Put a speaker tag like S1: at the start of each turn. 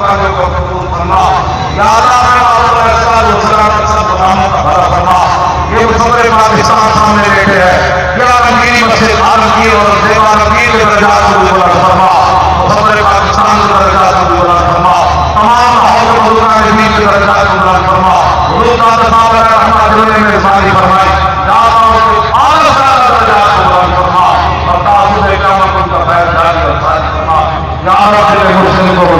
S1: مکانوں کو قبول فرما۔ یا اللہ میں آپ کا اسلام و سلام سب غلاموں کا بھلا فرما۔ یہ مصور پاکستان سامنے بیٹھے ہیں۔ یا رنگین مسجد عالمگیر اور دیوان امیر کے درجات کو بلند فرما۔ مصور پاکستان کے درجات کو بلند فرما۔ تمام ماحول و ملکان امیر کے درجات کو بلند فرما۔ حضور کا تصاب ہے، رحمت دلنے میں رسالی فرمائی یا اللہ کے آل سارا درجات کو بلند فرما۔ اور تاثر اقامت ان کا خیر جاری اور ساری فرما۔ یا اللہ کے کو